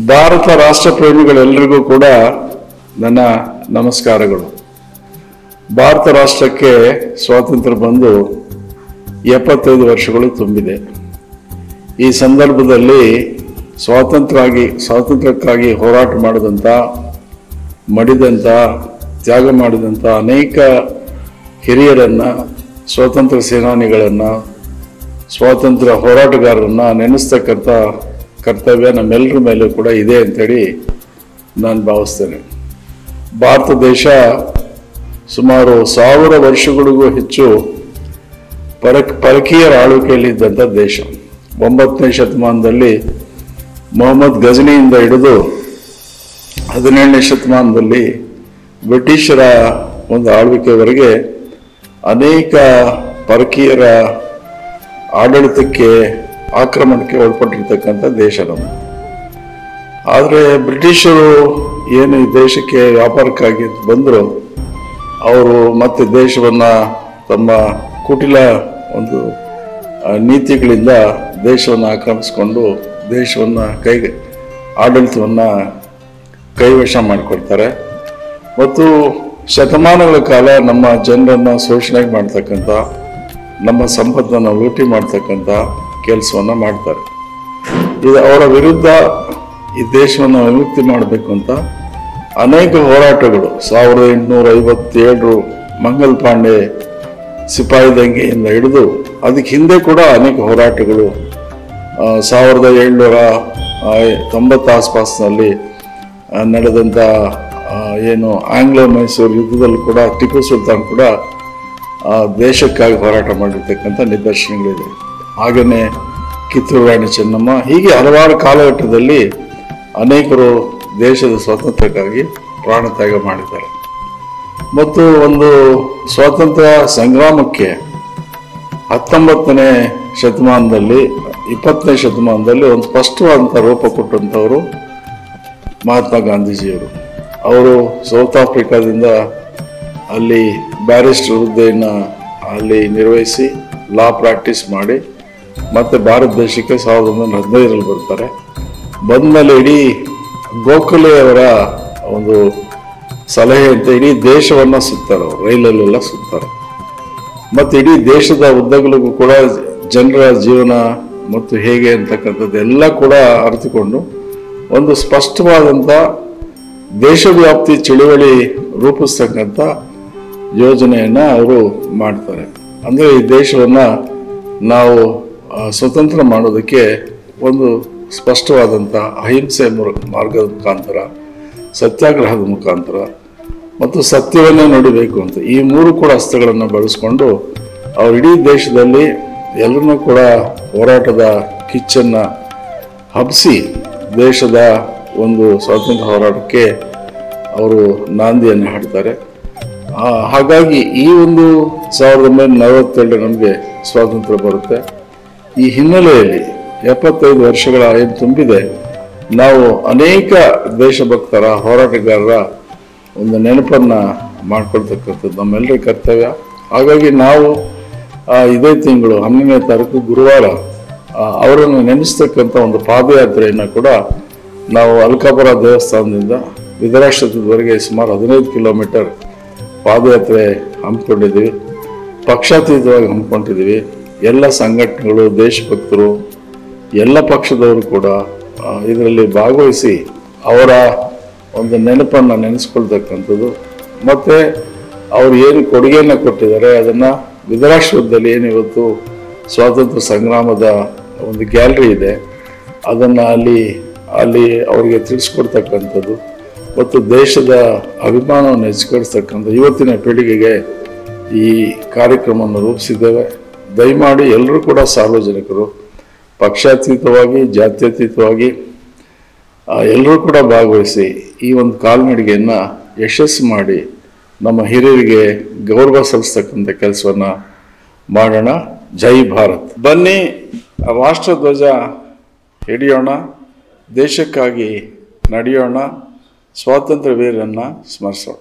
ಭಾರತ ರಾಷ್ಟ್ರ ಪ್ರೇಮಿಗಳೆಲ್ಲರಿಗೂ ಕೂಡ ನನ್ನ ನಮಸ್ಕಾರಗಳು. ಭಾರತ ರಾಷ್ಟ್ರಕ್ಕೆ ಸ್ವಾತಂತ್ರ್ಯ ಬಂದು ಎಪ್ಪತ್ತೈದು ವರ್ಷಗಳು ತುಂಬಿದೆ. ಈ ಸಂದರ್ಭದಲ್ಲಿ ಸ್ವಾತಂತ್ರ್ಯ ಸ್ವಾತಂತ್ರ್ಯಕ್ಕಾಗಿ ಹೋರಾಟ ಮಾಡಿದಂಥ ಮಡಿದಂಥ ತ್ಯಾಗ ಮಾಡಿದಂಥ ಅನೇಕ ಹಿರಿಯರನ್ನು, ಸ್ವಾತಂತ್ರ್ಯ ಸೇನಾನಿಗಳನ್ನು, ಸ್ವಾತಂತ್ರ್ಯ ಹೋರಾಟಗಾರರನ್ನು ನೆನೆಸ್ತಕ್ಕಂಥ ಕರ್ತವ್ಯ ನಮ್ಮೆಲ್ಲರ ಮೇಲೂ ಕೂಡ ಇದೆ ಅಂತೇಳಿ ನಾನು ಭಾವಿಸ್ತೇನೆ. ಭಾರತ ದೇಶ ಸುಮಾರು ಸಾವಿರ ವರ್ಷಗಳಿಗೂ ಹೆಚ್ಚು ಪರಕ್, ಪರಕೀಯರ ಆಳ್ವಿಕೆಯಲ್ಲಿದ್ದಂಥ ದೇಶ. ಒಂಬತ್ತನೇ ಶತಮಾನದಲ್ಲಿ ಮೊಹಮ್ಮದ್ ಗಜನಿಯಿಂದ ಹಿಡಿದು ಹದಿನೇಳನೇ ಶತಮಾನದಲ್ಲಿ ಬ್ರಿಟಿಷರ ಒಂದು ಆಳ್ವಿಕೆವರೆಗೆ ಅನೇಕ ಪರಕೀಯರ ಆಡಳಿತಕ್ಕೆ ಆಕ್ರಮಣಕ್ಕೆ ಒಳಪಟ್ಟಿರ್ತಕ್ಕಂಥ ದೇಶ ನಮ್ಮ ಆದರೆ ಬ್ರಿಟಿಷರು ಏನು ಈ ದೇಶಕ್ಕೆ ವ್ಯಾಪಾರಕ್ಕಾಗಿ ಬಂದರು, ಅವರು ಮತ್ತೆ ದೇಶವನ್ನು ತಮ್ಮ ಕುಟಿಲ ಒಂದು ನೀತಿಗಳಿಂದ ದೇಶವನ್ನು ಆಕ್ರಮಿಸಿಕೊಂಡು ದೇಶವನ್ನು ಕೈ, ಆಡಳಿತವನ್ನು ಕೈವಶ ಮಾಡಿಕೊಡ್ತಾರೆ. ಮತ್ತು ಶತಮಾನಗಳ ಕಾಲ ನಮ್ಮ ಜನರನ್ನು ಶೋಷಣೆ ಮಾಡ್ತಕ್ಕಂಥ, ನಮ್ಮ ಸಂಪತ್ತನ್ನು ಲೂಟಿ ಮಾಡ್ತಕ್ಕಂಥ ಕೆಲಸವನ್ನು ಮಾಡ್ತಾರೆ. ಇದು ಅವರ ವಿರುದ್ಧ ಈ ದೇಶವನ್ನು ವಿಮುಕ್ತಿ ಮಾಡಬೇಕು ಅಂತ ಅನೇಕ ಹೋರಾಟಗಳು. ಸಾವಿರದ ಎಂಟುನೂರ ಐವತ್ತೇಳರು ಮಂಗಲ್ ಪಾಂಡೆ ಸಿಪಾಯಿ ದಂಗೆಯಿಂದ ಹಿಡಿದು ಅದಕ್ಕೆ ಹಿಂದೆ ಕೂಡ ಅನೇಕ ಹೋರಾಟಗಳು ಸಾವಿರದ ಏಳ್ನೂರ ತೊಂಬತ್ತು ಆಸ್ಪಾಸ್ನಲ್ಲಿ ನಡೆದಂಥ ಏನು ಆಂಗ್ಲೋ ಮೈಸೂರು ಯುದ್ಧದಲ್ಲಿ ಕೂಡ, ಟಿಪ್ಪು ಸುಲ್ತಾನ್ ಕೂಡ ದೇಶಕ್ಕಾಗಿ ಹೋರಾಟ ಮಾಡಿರ್ತಕ್ಕಂಥ ನಿದರ್ಶನಗಳಿದೆ. ಹಾಗೆಯೇ ಕಿತ್ತೂರು ರಾಣಿ ಚೆನ್ನಮ್ಮ ಹೀಗೆ ಹಲವಾರು ಕಾಲಘಟ್ಟದಲ್ಲಿ ಅನೇಕರು ದೇಶದ ಸ್ವಾತಂತ್ರ್ಯಕ್ಕಾಗಿ ಪ್ರಾಣ ತ್ಯಾಗ ಮಾಡಿದ್ದಾರೆ. ಮತ್ತು ಒಂದು ಸ್ವಾತಂತ್ರ್ಯ ಸಂಗ್ರಾಮಕ್ಕೆ ಹತ್ತೊಂಬತ್ತನೇ ಶತಮಾನದಲ್ಲಿ, ಇಪ್ಪತ್ತನೇ ಶತಮಾನದಲ್ಲಿ ಒಂದು ಸ್ಪಷ್ಟವಾದಂಥ ರೂಪ ಕೊಟ್ಟಂಥವರು ಮಹಾತ್ಮ ಗಾಂಧೀಜಿಯವರು. ಅವರು ಸೌತ್ ಆಫ್ರಿಕಾದಿಂದ ಅಲ್ಲಿ ಬ್ಯಾರಿಸ್ಟರ್ ಹುದ್ದೆಯನ್ನು ಅಲ್ಲಿ ನಿರ್ವಹಿಸಿ ಲಾ ಪ್ರಾಕ್ಟೀಸ್ ಮಾಡಿ ಮತ್ತೆ ಭಾರತ ದೇಶಕ್ಕೆ ಸಾವಿರದ ಒಂಬೈನೂರ ಹದಿನೈದರಲ್ಲಿ ಬರ್ತಾರೆ. ಬಂದಮೇಲೆ ಇಡೀ ಗೋಖಲೆ ಅವರ ಒಂದು ಅಂತ ಇಡೀ ದೇಶವನ್ನು ಸುತ್ತಾರೆ ಅವರು, ರೈಲಲ್ಲೆಲ್ಲ ಸುತ್ತಾರೆ. ಮತ್ತು ಇಡೀ ದೇಶದ ಉದ್ದಗಳಿಗೂ ಕೂಡ ಜನರ ಜೀವನ ಮತ್ತು ಹೇಗೆ ಅಂತಕ್ಕಂಥದ್ದು ಎಲ್ಲ ಕೂಡ ಅರಿತುಕೊಂಡು ಒಂದು ಸ್ಪಷ್ಟವಾದಂಥ ದೇಶವ್ಯಾಪ್ತಿ ಚಳುವಳಿ ರೂಪಿಸ್ತಕ್ಕಂಥ ಯೋಜನೆಯನ್ನು ಅವರು ಮಾಡ್ತಾರೆ. ಅಂದರೆ ಈ ದೇಶವನ್ನು ನಾವು ಸ್ವತಂತ್ರ ಮಾಡೋದಕ್ಕೆ ಒಂದು ಸ್ಪಷ್ಟವಾದಂಥ ಅಹಿಂಸೆ ಮೂಲಕ ಮಾರ್ಗದ ಮುಖಾಂತರ, ಸತ್ಯಾಗ್ರಹದ ಮುಖಾಂತರ ಮತ್ತು ಸತ್ಯವನ್ನೇ ನೋಡಬೇಕು ಅಂತ. ಈ ಮೂರು ಕೂಡ ಅಸ್ತ್ರಗಳನ್ನು ಬಳಸ್ಕೊಂಡು ಅವರು ಇಡೀ ದೇಶದಲ್ಲಿ ಎಲ್ಲರನ್ನೂ ಕೂಡ ಹೋರಾಟದ ಕಿಚ್ಚನ್ನು ಹಬ್ಬಿಸಿ ದೇಶದ ಒಂದು ಸ್ವಾತಂತ್ರ್ಯ ಹೋರಾಟಕ್ಕೆ ಅವರು ನಾಂದಿಯನ್ನು ಹಾಡ್ತಾರೆ ಹಾಗಾಗಿ ಈ ಒಂದು ಸಾವಿರದ ಒಂಬೈನೂರ ನಲವತ್ತೆರಡು ನಮಗೆ ಸ್ವಾತಂತ್ರ್ಯ ಬರುತ್ತೆ. ಈ ಹಿನ್ನೆಲೆಯಲ್ಲಿ ಎಪ್ಪತ್ತೈದು ವರ್ಷಗಳ ಆಯ್ ತುಂಬಿದೆ. ನಾವು ಅನೇಕ ದೇಶಭಕ್ತರ, ಹೋರಾಟಗಾರರ ಒಂದು ನೆನಪನ್ನು ಮಾಡ್ಕೊಳ್ತಕ್ಕಂಥದ್ದು ನಮ್ಮೆಲ್ಲರ ಕರ್ತವ್ಯ. ಹಾಗಾಗಿ ನಾವು ಇದೇ ತಿಂಗಳು ಹನ್ನೊಂದನೇ ತಾರೀಕು ಗುರುವಾರ ಅವರನ್ನು ನೆನೆಸ್ತಕ್ಕಂಥ ಒಂದು ಪಾದಯಾತ್ರೆಯನ್ನು ಕೂಡ ನಾವು ಅಲ್ಕಾಪುರ ದೇವಸ್ಥಾನದಿಂದ ವಿಧರಾಷ್ಟ್ರದವರೆಗೆ ಸುಮಾರು ಹದಿನೈದು ಕಿಲೋಮೀಟರ್ ಪಾದಯಾತ್ರೆ ಹಮ್ಮಿಕೊಂಡಿದ್ದೀವಿ. ಪಕ್ಷಾತೀತವಾಗಿ ಹಮ್ಮಿಕೊಂಡಿದ್ದೀವಿ. ಎಲ್ಲ ಸಂಘಟನೆಗಳು ದೇಶಭಕ್ತರು ಎಲ್ಲ ಪಕ್ಷದವರು ಕೂಡ ಇದರಲ್ಲಿ ಭಾಗವಹಿಸಿ ಅವರ ಒಂದು ನೆನಪನ್ನು ನೆನೆಸ್ಕೊಳ್ತಕ್ಕಂಥದ್ದು. ಮತ್ತು ಅವರು ಏನು ಕೊಡುಗೆಯನ್ನು ಕೊಟ್ಟಿದ್ದಾರೆ, ಅದನ್ನು ಏನು ಇವತ್ತು ಸ್ವಾತಂತ್ರ್ಯ ಸಂಗ್ರಾಮದ ಒಂದು ಗ್ಯಾಲರಿ ಇದೆ. ಅದನ್ನು ಅಲ್ಲಿ ಅಲ್ಲಿ ಅವರಿಗೆ ತಿಳಿಸ್ಕೊಡ್ತಕ್ಕಂಥದ್ದು. ಮತ್ತು ದೇಶದ ಅಭಿಮಾನವನ್ನು ಹೆಚ್ಚಿಕೊಡಿಸ್ತಕ್ಕಂಥ ಇವತ್ತಿನ ಪೀಳಿಗೆಗೆ ಈ ಕಾರ್ಯಕ್ರಮವನ್ನು ರೂಪಿಸಿದ್ದೇವೆ. ದಯಮಾಡಿ ಎಲ್ಲರೂ ಕೂಡ ಸಾರ್ವಜನಿಕರು, ಪಕ್ಷಾತೀತವಾಗಿ, ಜಾತ್ಯತೀತವಾಗಿ ಎಲ್ಲರೂ ಕೂಡ ಭಾಗವಹಿಸಿ ಈ ಒಂದು ಕಾಲ್ನಡಿಗೆಯನ್ನು ಯಶಸ್ಸು ಮಾಡಿ ನಮ್ಮ ಹಿರಿಯರಿಗೆ ಗೌರವ ಸಲ್ಲಿಸ್ತಕ್ಕಂಥ ಕೆಲಸವನ್ನು ಮಾಡೋಣ. ಜೈ ಭಾರತ್. ಬನ್ನಿ, ರಾಷ್ಟ್ರಧ್ವಜ ಹಿಡಿಯೋಣ, ದೇಶಕ್ಕಾಗಿ ನಡೆಯೋಣ, ಸ್ವಾತಂತ್ರ್ಯ ವೀರನ್ನು ಸ್ಮರಿಸೋಣ.